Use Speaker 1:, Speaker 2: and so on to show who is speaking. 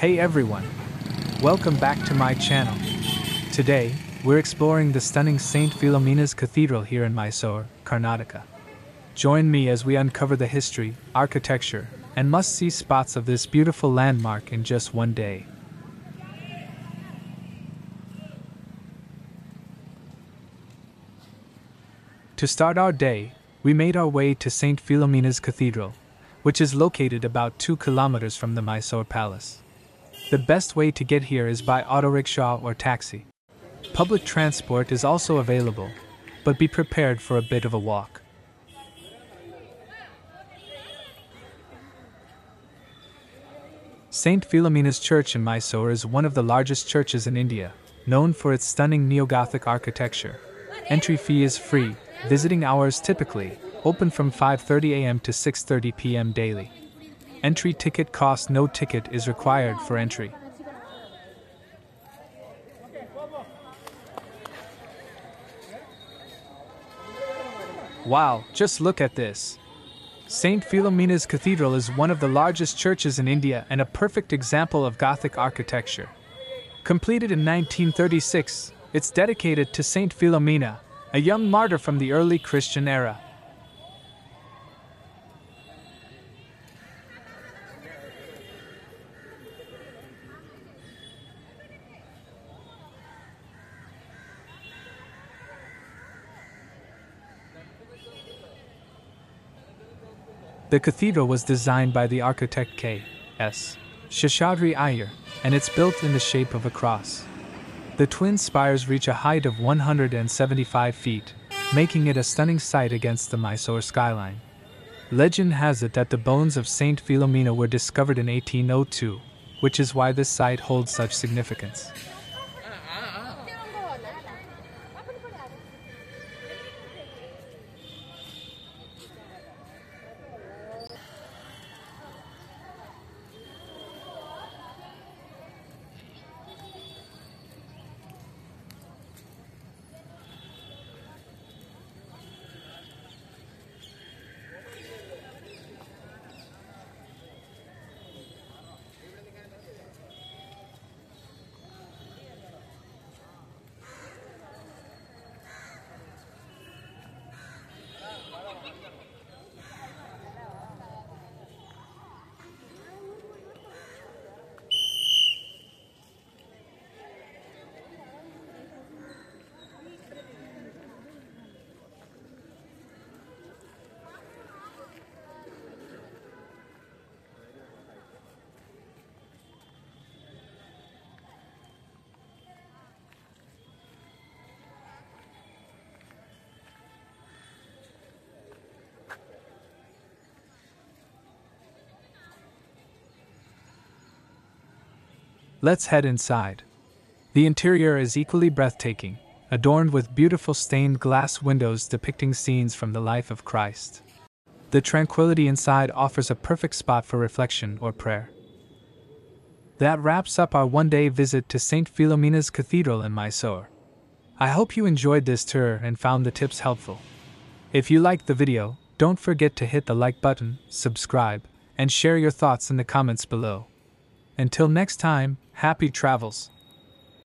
Speaker 1: Hey everyone! Welcome back to my channel. Today, we're exploring the stunning St. Philomena's Cathedral here in Mysore, Karnataka. Join me as we uncover the history, architecture, and must see spots of this beautiful landmark in just one day. To start our day, we made our way to St. Philomena's Cathedral, which is located about 2 kilometers from the Mysore Palace. The best way to get here is by auto rickshaw or taxi. Public transport is also available, but be prepared for a bit of a walk. St. Philomena's Church in Mysore is one of the largest churches in India, known for its stunning neo Gothic architecture. Entry fee is free, visiting hours typically open from 5:30 a.m. to 6:30 p.m. daily. Entry ticket cost no ticket is required for entry. Wow, just look at this. St. Philomena's Cathedral is one of the largest churches in India and a perfect example of Gothic architecture. Completed in 1936, it's dedicated to St. Philomena, a young martyr from the early Christian era. The cathedral was designed by the architect K. S. Seshadri Iyer, and it's built in the shape of a cross. The twin spires reach a height of 175 feet, making it a stunning sight against the Mysore skyline. Legend has it that the bones of Saint Philomena were discovered in 1802, which is why this site holds such significance. Let's head inside. The interior is equally breathtaking, adorned with beautiful stained glass windows depicting scenes from the life of Christ. The tranquility inside offers a perfect spot for reflection or prayer. That wraps up our one day visit to St. Philomena's Cathedral in Mysore. I hope you enjoyed this tour and found the tips helpful. If you liked the video, don't forget to hit the like button, subscribe, and share your thoughts in the comments below. Until next time, happy travels.